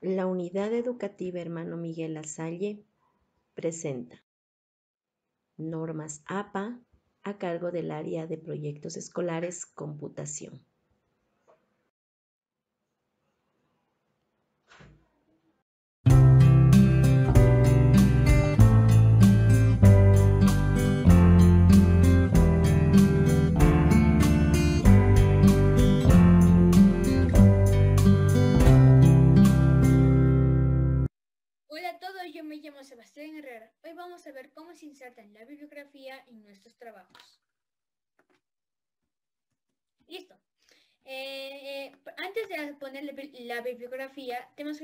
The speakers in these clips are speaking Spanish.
La Unidad Educativa Hermano Miguel Lasalle presenta normas APA a cargo del área de proyectos escolares computación. Hoy vamos a ver cómo se inserta en la bibliografía en nuestros trabajos. Listo. Eh, eh, antes de poner la bibliografía, tenemos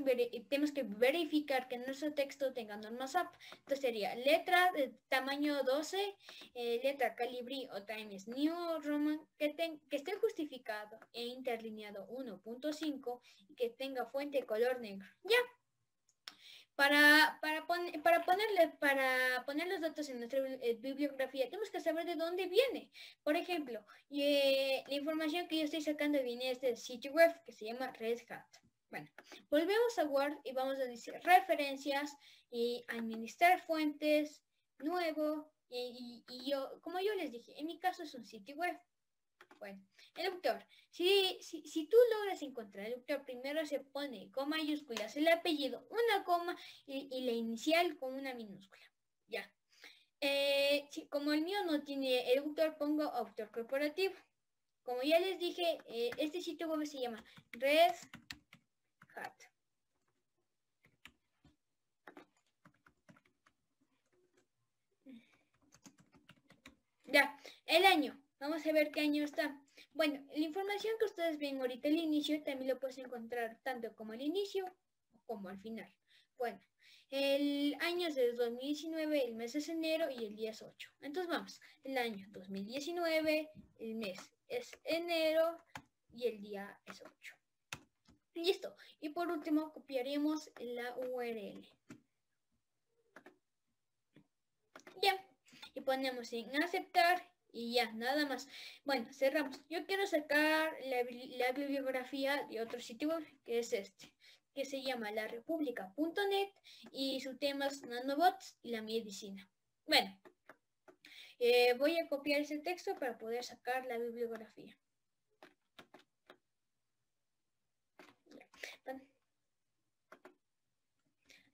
que, verificar que nuestro texto tenga normas. Entonces sería letra de tamaño 12, eh, letra Calibri o Times New Roman, que, que esté justificado e interlineado 1.5 y que tenga fuente color negro. Ya, para, para, para, ponerle, para poner los datos en nuestra eh, bibliografía, tenemos que saber de dónde viene. Por ejemplo, eh, la información que yo estoy sacando viene de este sitio web que se llama Red Hat. Bueno, volvemos a Word y vamos a decir referencias y administrar fuentes, nuevo, y, y yo, como yo les dije, en mi caso es un sitio web. Bueno, el autor. Si, si, tú logras encontrar el autor, primero se pone con mayúsculas el apellido, una coma y, la inicial con una minúscula. Ya. Eh, como el mío no tiene el autor, pongo autor corporativo. Como ya les dije, eh, este sitio web se llama Red Hat. Ya, el año. Vamos a ver qué año está. Bueno, la información que ustedes ven ahorita al inicio también lo puedes encontrar tanto como al inicio como al final. Bueno, el año es de 2019, el mes es enero y el día es 8. Entonces vamos, el año 2019, el mes es enero y el día es 8. Listo. Y por último copiaremos la URL. Ya. Y ponemos en aceptar y ya, nada más. Bueno, cerramos. Yo quiero sacar la, bibliografía de otro sitio web, que es este, que se llama larepublica.net y su tema es nanobots y la medicina. Bueno, eh, voy a copiar ese texto para poder sacar la bibliografía.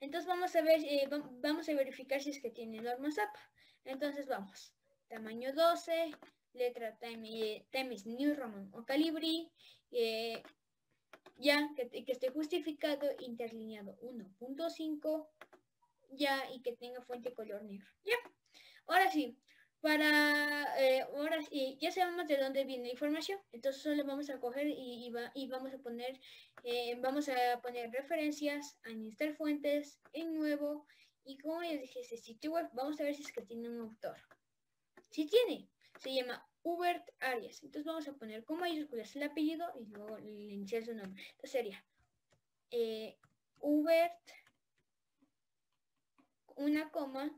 Entonces vamos a ver, eh, vamos a verificar si es que tiene normas APA. Entonces vamos tamaño 12, letra Times New Roman o Calibri, eh, ya que, esté justificado, interlineado 1.5, ya y que tenga fuente color negro. Ya, ahora sí, para, eh, ahora sí, ya sabemos de dónde viene la información, entonces solo vamos a coger y, y vamos a poner, eh, vamos a poner referencias, administrar fuentes en nuevo, y como les dije, ese sitio web, vamos a ver si es que tiene un autor. Si tiene, se llama Hubert Arias. Entonces vamos a poner con mayúsculas el apellido y luego iniciar su nombre. Entonces sería eh, Hubert, una coma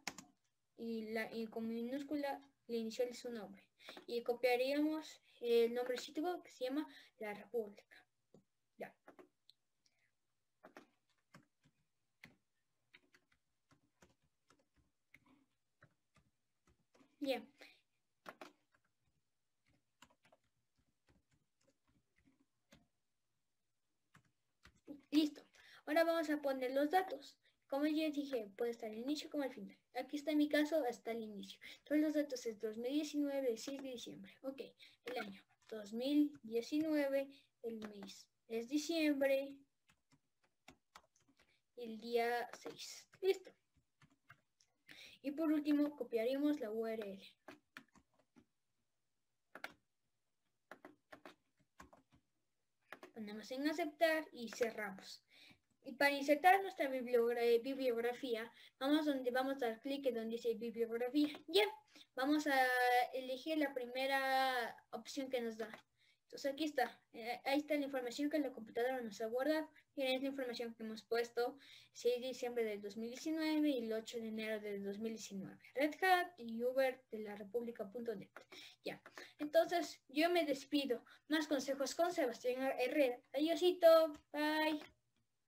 y, la, con minúscula le inicial su nombre. Y copiaríamos el nombre sitio que se llama La República. Ya. Bien. Listo. Ahora vamos a poner los datos. Como ya dije, puede estar al inicio como al final. Aquí está en mi caso hasta el inicio. Todos los datos es 2019, 6 de diciembre. Ok, el año 2019, el mes es diciembre, el día 6. Listo. Y por último, copiaremos la URL. Ponemos en aceptar y cerramos. Y para insertar nuestra bibliografía, vamos donde vamos a dar clic en donde dice bibliografía. Ya, vamos a elegir la primera opción que nos da. Entonces aquí está, eh, ahí está la información que la computadora nos guardado. Miren, es la información que hemos puesto 6 de diciembre del 2019 y el 8 de enero del 2019. Red Hat y Uber de la República.net. Ya, entonces yo me despido. Más consejos con Sebastián Herrera. Adiósito, bye.